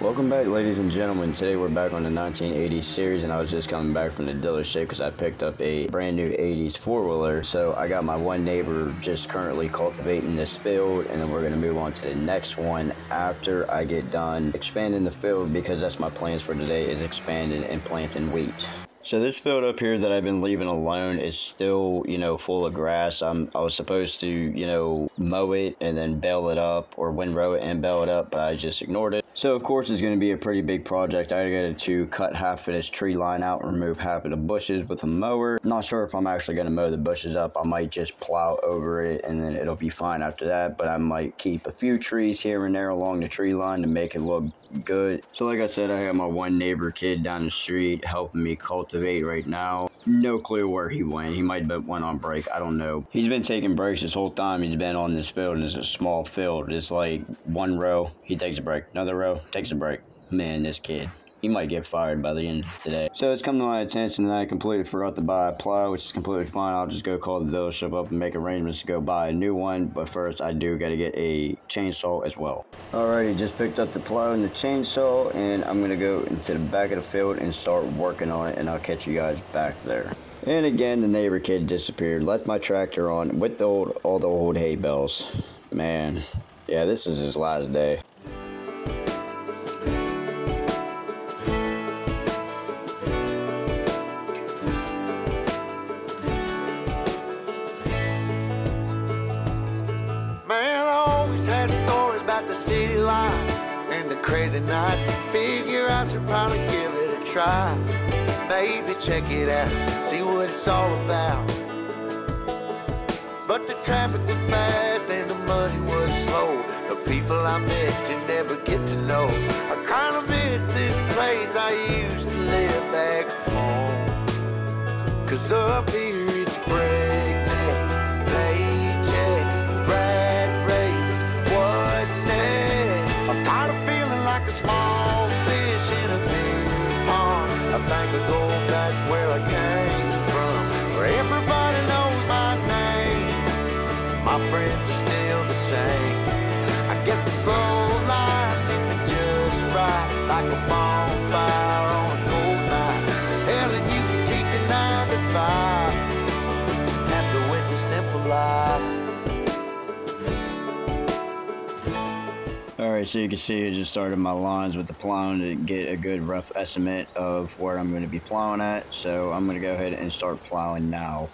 Welcome back, ladies and gentlemen. Today we're back on the 1980s series, and I was just coming back from the dealership because I picked up a brand new 80s four wheeler. So I got my one neighbor just currently cultivating this field, and then we're going to move on to the next one after I get done expanding the field because that's my plans for today is expanding and planting wheat. So this field up here that I've been leaving alone is still, you know, full of grass. I'm I was supposed to, you know, mow it and then bale it up or windrow it and bale it up, but I just ignored it. So of course it's going to be a pretty big project. I got to cut half of this tree line out, and remove half of the bushes with a mower. Not sure if I'm actually going to mow the bushes up. I might just plow over it and then it'll be fine after that, but I might keep a few trees here and there along the tree line to make it look good. So like I said, I have my one neighbor kid down the street helping me cultivate cultivate right now. No clue where he went. He might have went on break. I don't know. He's been taking breaks this whole time. He's been on this field, and it's a small field. It's like one row. He takes a break. Another row. Takes a break. Man, this kid he might get fired by the end of today. So it's come to my attention that I completely forgot to buy a plow, which is completely fine. I'll just go call the dealership up and make arrangements to go buy a new one. But first, I do got to get a chainsaw as well. Alrighty, just picked up the plow and the chainsaw, and I'm going to go into the back of the field and start working on it, and I'll catch you guys back there. And again, the neighbor kid disappeared. Left my tractor on with the old, all the old hay bales. Man, yeah, this is his last day. The city lights and the crazy nights. Figure I should probably give it a try. Maybe check it out, see what it's all about. But the traffic was fast and the money was slow. The people I met you never get to know. I kinda miss this place I used to live back home. Cause up here a small fish in a big pond. I think I'll go back where I came from, where everybody knows my name. My friends are still the same. I guess the slow Alright, so you can see I just started my lines with the plowing to get a good rough estimate of where I'm going to be plowing at. So I'm going to go ahead and start plowing now.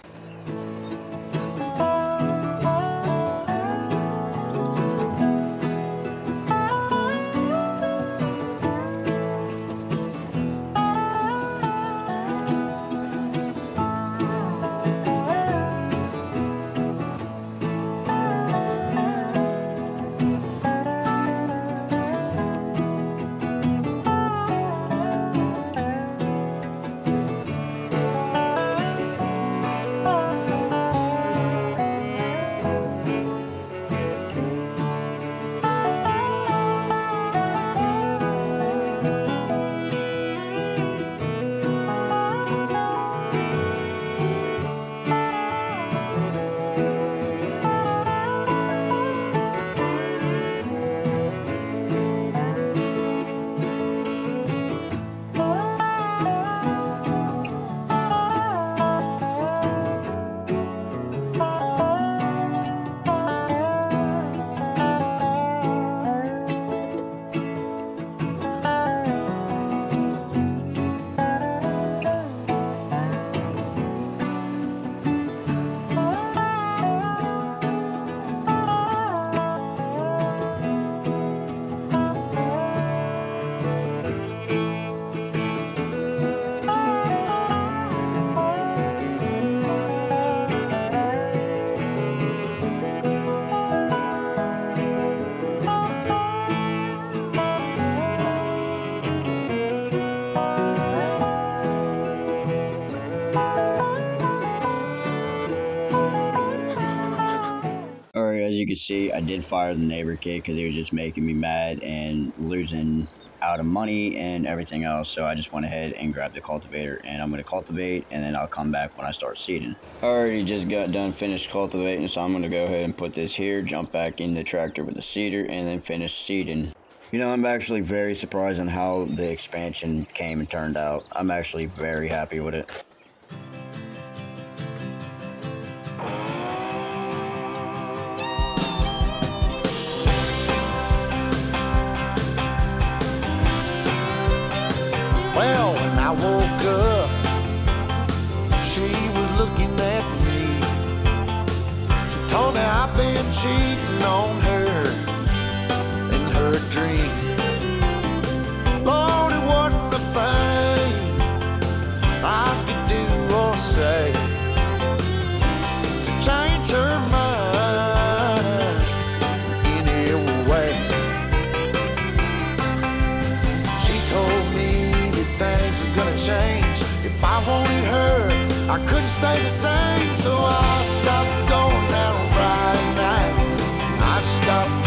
See, I did fire the neighbor kid because he was just making me mad and losing out of money and everything else. So I just went ahead and grabbed the cultivator and I'm going to cultivate and then I'll come back when I start seeding. I already just got done finished cultivating, so I'm going to go ahead and put this here, jump back in the tractor with the seeder and then finish seeding. You know, I'm actually very surprised on how the expansion came and turned out. I'm actually very happy with it. Well, when I woke up, she was looking at me. She told me I've been cheating on her in her dream. If I wanted her, I couldn't stay the same. So I stopped going out Friday nights. I stopped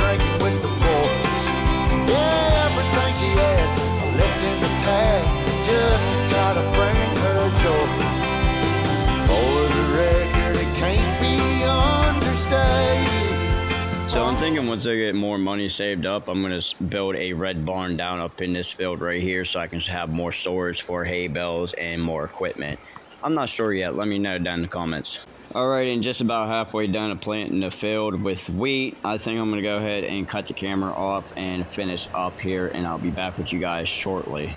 So I'm thinking once I get more money saved up, I'm gonna build a red barn down up in this field right here so I can have more storage for hay bales and more equipment. I'm not sure yet. Let me know down in the comments. All right, and just about halfway done planting the field with wheat, I think I'm gonna go ahead and cut the camera off and finish up here, and I'll be back with you guys shortly.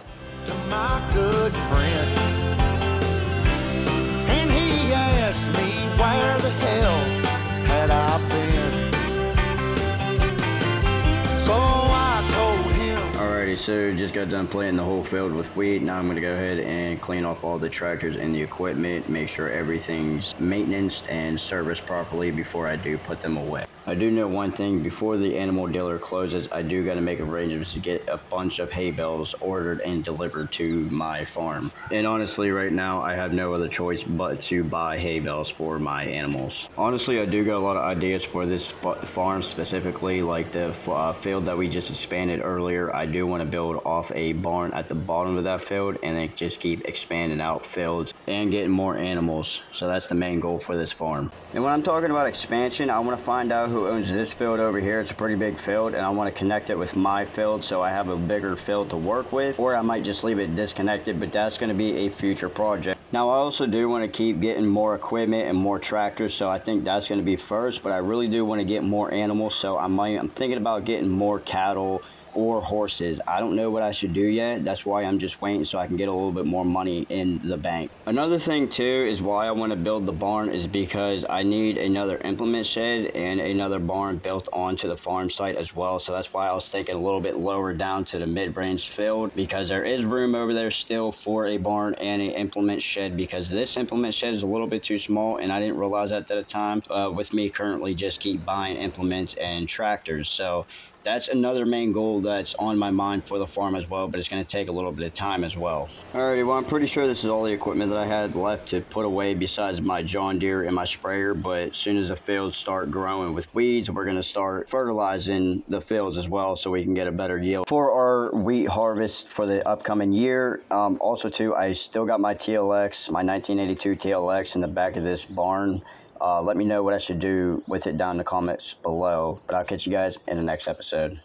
So just got done planting the whole field with wheat. Now I'm gonna go ahead and clean off all the tractors and the equipment, make sure everything's maintenance and serviced properly before I do put them away. I do know one thing, before the animal dealer closes, I do gotta make arrangements to get a bunch of hay bales ordered and delivered to my farm. And honestly, right now, I have no other choice but to buy hay bales for my animals. Honestly, I do got a lot of ideas for this farm specifically, like the uh, field that we just expanded earlier. I do want to build off a barn at the bottom of that field and then just keep expanding out fields and getting more animals. So that's the main goal for this farm. And when I'm talking about expansion, I want to find out who owns this field over here. It's a pretty big field and I want to connect it with my field so I have a bigger field to work with or I might just leave it disconnected, but that's going to be a future project. Now I also do want to keep getting more equipment and more tractors, so I think that's going to be first. But I really do want to get more animals, so I might. I'm thinking about getting more cattle or horses. I don't know what I should do yet. That's why I'm just waiting so I can get a little bit more money in the bank. Another thing too is why I want to build the barn is because I need another implement shed and another barn built onto the farm site as well. So that's why I was thinking a little bit lower down to the mid-range field because there is room over there still for a barn and an implement shed because this implement shed is a little bit too small and I didn't realize that at the time uh, with me currently just keep buying implements and tractors. So that's another main goal that's on my mind for the farm as well, but it's going to take a little bit of time as well. Alrighty, well, I'm pretty sure this is all the equipment that I had left to put away besides my John Deere and my sprayer, but as soon as the fields start growing with weeds, we're going to start fertilizing the fields as well so we can get a better yield for our wheat harvest for the upcoming year. Um, also, too, I still got my TLX, my 1982 TLX in the back of this barn. Uh, let me know what I should do with it down in the comments below. But I'll catch you guys in the next episode.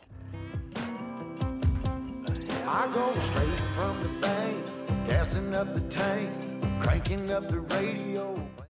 I go straight from the bank, gassing up the tank, cranking up the radio.